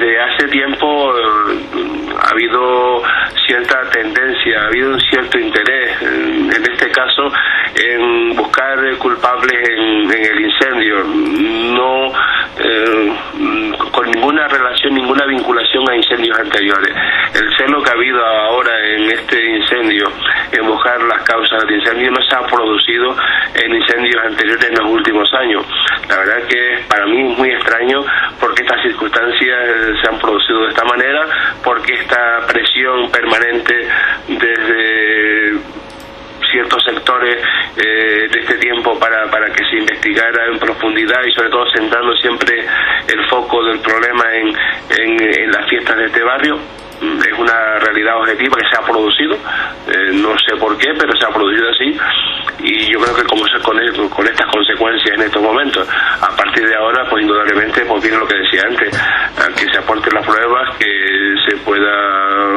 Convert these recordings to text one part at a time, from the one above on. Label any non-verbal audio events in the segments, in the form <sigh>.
desde hace tiempo eh, ha habido cierta tendencia, ha habido un cierto interés, en, este caso, en buscar culpables en, el incendio, no eh, con ninguna relación, ninguna vinculación a incendios anteriores. El celo que ha habido ahora en este incendio, en buscar las causas del incendio, no se ha producido en incendios anteriores en los últimos años. La verdad que para mí es muy extraño circunstancias eh, se han producido de esta manera, porque esta presión permanente desde ciertos sectores eh, de este tiempo para, para que se investigara en profundidad y sobre todo centrando siempre el foco del problema en, en las fiestas de este barrio es una realidad objetiva que se ha producido, eh, no sé por qué, pero se ha producido así y yo creo que como se con, con estas consecuencias en estos momentos, ahora, pues indudablemente, pues viene lo que decía antes, que se aporten las pruebas, que se pueda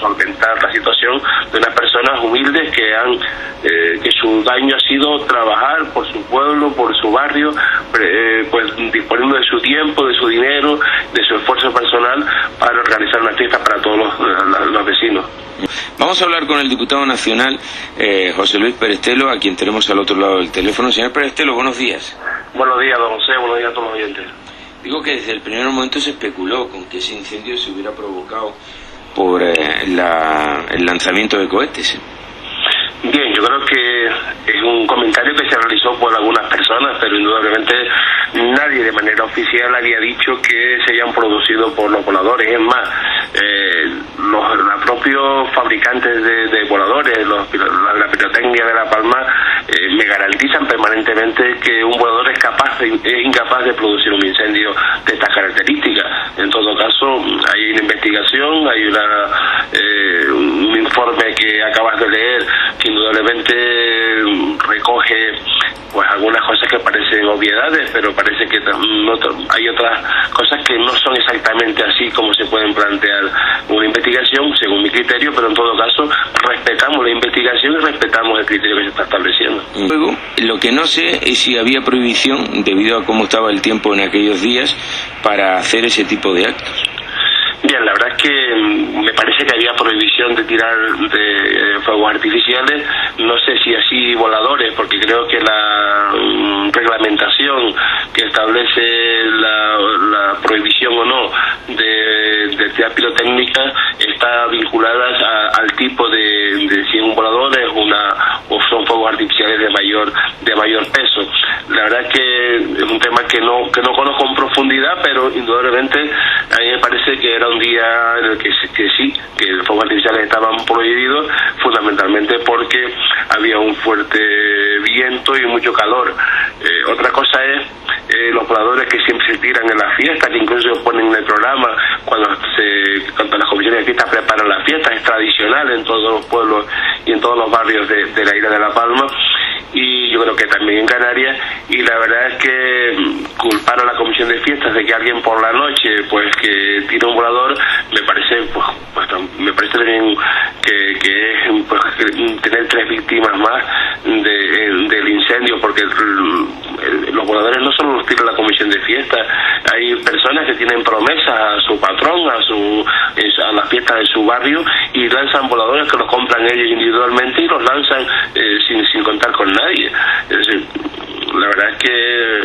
solventar la situación de unas personas humildes que han, eh, que su daño ha sido trabajar por su pueblo, por su barrio, eh, pues disponiendo de su tiempo, de su dinero, de su esfuerzo personal para organizar una fiesta para todos los, vecinos. Vamos a hablar con el diputado nacional eh, José Luis Perestelo, a quien tenemos al otro lado del teléfono. Señor Perestelo, buenos días. Buenos días, don José, buenos días a todos los oyentes. Digo que desde el primer momento se especuló con que ese incendio se hubiera provocado por eh, el lanzamiento de cohetes. Bien, yo creo que es un comentario que se realizó por algunas personas, pero indudablemente nadie de manera oficial había dicho que se hayan producido por los voladores. Es más, eh, los, propios fabricantes de, voladores, los, la, pirotecnia de La Palma, eh, permanentemente que un volador es capaz, es incapaz de producir un incendio de estas características. En todo caso, hay una investigación, hay eh, un informe que acabas de leer que indudablemente recoge pues algunas cosas que parecen obviedades, pero parece que hay otras cosas que no son exactamente así como se pueden plantear una investigación, según mi criterio, pero en todo caso respetamos la investigación y respetamos el criterio que se está estableciendo. Luego, lo que no sé es si había prohibición, debido a cómo estaba el tiempo en aquellos días, para hacer ese tipo de actos. Bien, la verdad es que mm, me parece que había prohibición de tirar de eh, fuegos artificiales, no sé si así voladores, porque creo que la mm, reglamentación que establece la, prohibición o no de, de tirar pirotécnica está vinculada al tipo de, de si un volador es una o son fuegos artificiales de mayor de mayor peso. La verdad que es un tema que no que no conozco en profundidad, pero indudablemente a mí me parece que era un día en el que, que sí, que los fuegos artificiales estaban prohibidos, fundamentalmente porque había un fuerte viento y mucho calor. Eh, otra cosa es eh, los voladores que siempre se tiran en la fiesta, que incluso ponen en el programa cuando, se, cuando las comisiones de fiesta preparan la fiesta, es tradicional en todos los pueblos y en todos los barrios de, de la isla de La Palma y yo creo que también en Canarias y la verdad es que mm, culpar a la comisión de fiestas de que alguien por la noche pues que tira un volador me parece pues, pues me parece también que, que es pues, tener tres víctimas más de, del incendio porque los voladores no solo los tira la comisión de fiestas. Hay personas que tienen promesas a su patrón a su a las fiestas de su barrio y lanzan voladores que los compran ellos individualmente y los lanzan eh, sin, sin contar con nadie. Es decir, la verdad es que,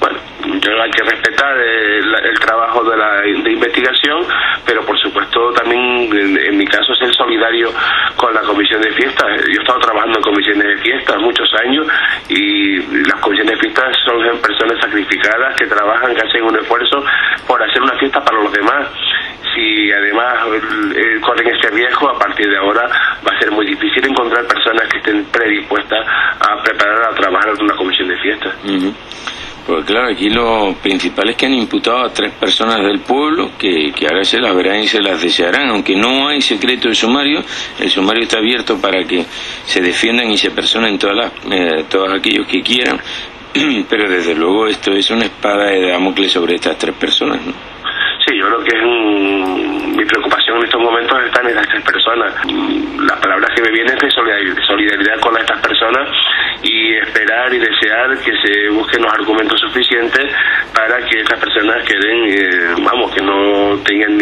bueno, yo hay que respetar el, trabajo de la de investigación, pero por supuesto también en, mi caso ser solidario con la comisión de fiestas. Yo he estado trabajando en comisiones de fiestas muchos años y las comisiones de fiestas son personas sacrificadas que trabajan, que hacen un esfuerzo por hacer una fiesta para los demás si además eh, corren ese riesgo, a partir de ahora va a ser muy difícil encontrar personas que estén predispuestas a preparar, a trabajar en una comisión de fiesta. Pues claro, aquí lo principal es que han imputado a tres personas del pueblo que, que ahora se las verán y se las desearán, aunque no hay secreto de sumario, el sumario está abierto para que se defiendan y se personen todas las, eh, todos aquellos que quieran, <clears throat> pero desde luego esto es una espada de Damocles sobre estas tres personas. ¿no? Que mi preocupación en estos momentos están en estas personas. Las palabras que me vienen es de solidaridad, con estas personas y esperar y desear que se busquen los argumentos suficientes para que estas personas queden, eh, vamos, que no tengan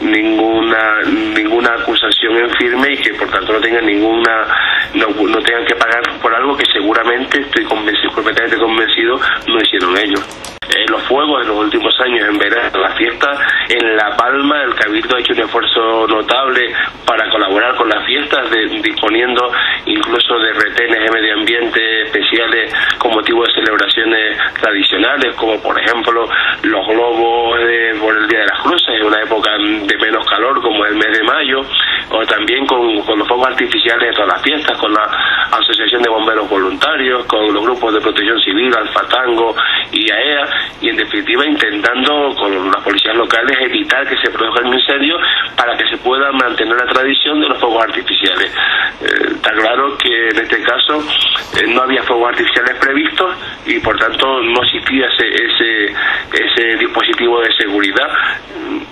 ninguna ninguna acusación en firme y que por tanto no tengan ninguna no, no tengan que pagar por algo que seguramente estoy convencido, completamente convencido no hicieron ellos. Eh, los fuegos en los últimos años en verano, fiesta en La Palma, el Cabildo ha hecho un esfuerzo notable para colaborar con las fiestas, disponiendo incluso de retenes de medio ambiente especiales con motivo de celebraciones tradicionales, como por ejemplo los globos por el Día de En una época de menos calor como el mes de mayo, o también con, los fuegos artificiales de todas las fiestas, con la Asociación de Bomberos Voluntarios, con los grupos de protección civil, Alfatango y AEA, y en definitiva intentando con las policías locales evitar que se produzca un incendio para que se pueda mantener la tradición de los fuegos artificiales. Eh, está claro que en este caso eh, no había fuegos artificiales previstos y por tanto no existía ese, ese, ese dispositivo de seguridad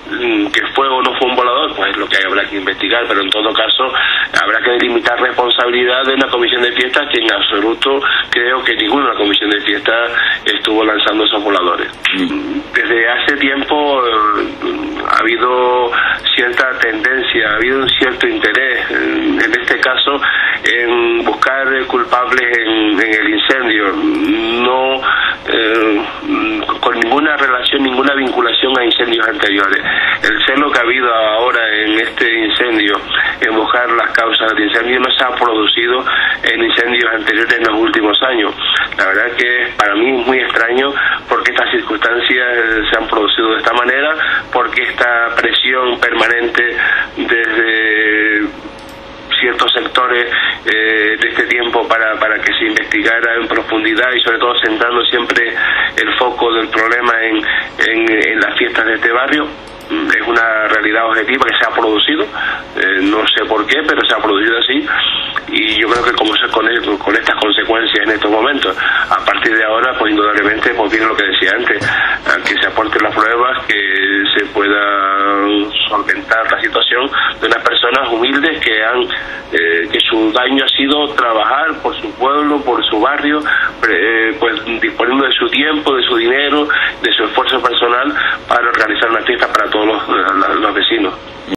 que fue o no fue un volador, pues lo que habrá que investigar, pero en todo caso habrá que delimitar responsabilidad de una comisión de fiestas que en absoluto creo que ninguna comisión de fiestas estuvo lanzando esos voladores. Mm. Desde hace tiempo eh, ha habido cierta tendencia, ha habido un cierto interés, en este caso, en buscar culpables en, el incendio, no eh, con ninguna relación, ninguna vinculación a incendios anteriores el celo que ha habido ahora en este incendio, en buscar las causas del incendio, no se ha producido en incendios anteriores en los últimos años. La verdad que para mí es muy extraño porque estas circunstancias se han producido de esta manera, porque esta presión permanente desde ciertos sectores eh, de este tiempo para, para que se investigara en profundidad y sobre todo centrando siempre el foco del problema en, en las fiestas de este barrio es una realidad objetiva que se ha producido, eh, no sé por qué, pero se ha producido así y yo creo que como se con, con estas consecuencias en estos momentos, a partir de ahora, pues indudablemente, pues viene lo que decía antes, que se aporten las pruebas, que se pueda solventar la situación de unas humildes que han, eh, que su daño ha sido trabajar por su pueblo, por su barrio, eh, pues disponiendo de su tiempo, de su dinero, de su esfuerzo personal para organizar una fiesta para todos los, los vecinos.